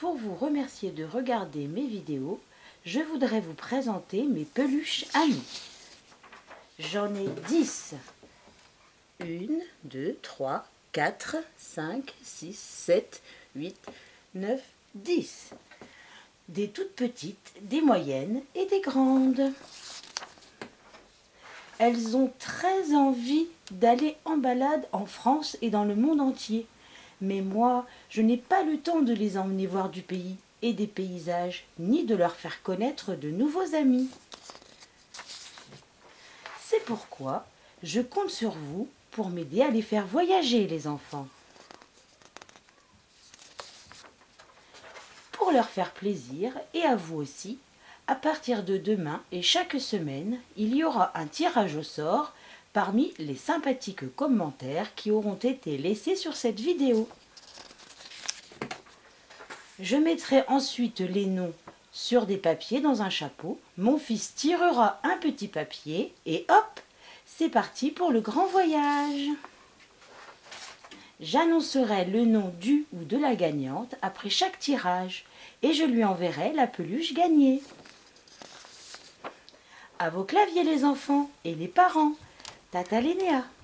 Pour vous remercier de regarder mes vidéos, je voudrais vous présenter mes peluches amies. J'en ai 10. 1, 2, 3, 4, 5, 6, 7, 8, 9, 10. Des toutes petites, des moyennes et des grandes. Elles ont très envie d'aller en balade en France et dans le monde entier. Mais moi, je n'ai pas le temps de les emmener voir du pays et des paysages, ni de leur faire connaître de nouveaux amis. C'est pourquoi je compte sur vous pour m'aider à les faire voyager, les enfants. Pour leur faire plaisir, et à vous aussi, à partir de demain et chaque semaine, il y aura un tirage au sort parmi les sympathiques commentaires qui auront été laissés sur cette vidéo. Je mettrai ensuite les noms sur des papiers dans un chapeau. Mon fils tirera un petit papier et hop, c'est parti pour le grand voyage. J'annoncerai le nom du ou de la gagnante après chaque tirage et je lui enverrai la peluche gagnée. À vos claviers les enfants et les parents. Tata Lénéa.